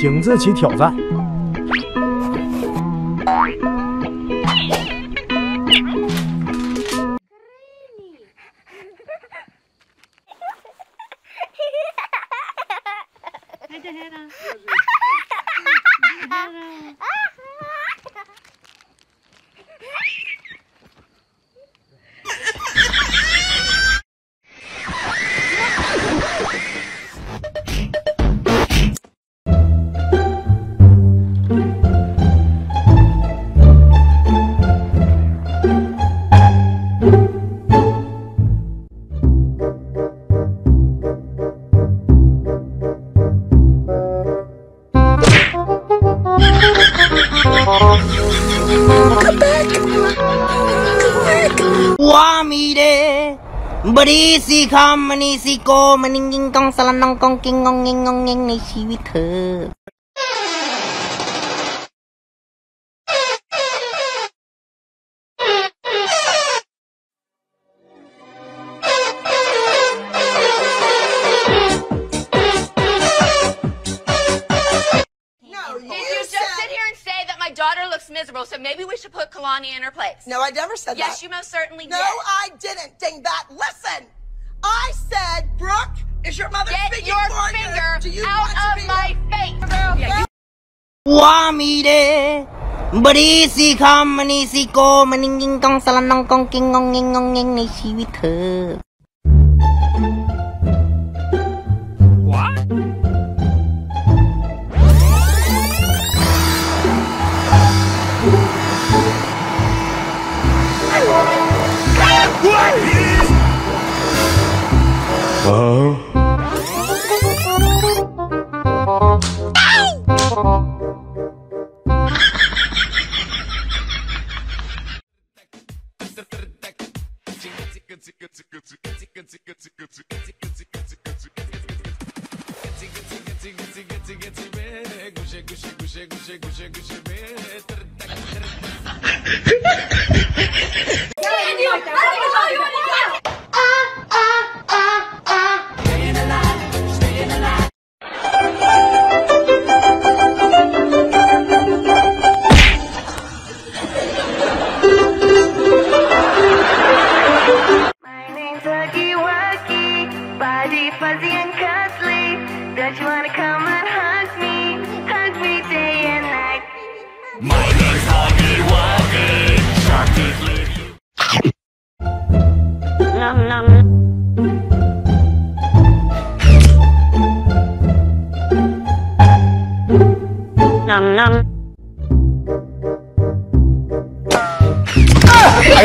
请自起挑战。Come back. Come back. Wamire. Brisi kamani si ko maninging kong salanong kong kingong ngingong nging ni si with her. Miserable, so maybe we should put Kalani in her place? No, I never said Yes, that. Yes, you most certainly No, did. I didn't. Dang that. Listen, I said, Brooke, is your mother Get speaking your for finger you? Do you out want to of be my face, girl. Yeah, Oh. fuzzy and cuddly. Don't you wanna come and hug me? Hug me day and night. My name's Huggy Wuggy. Nom nom. Nom nom. Ah! I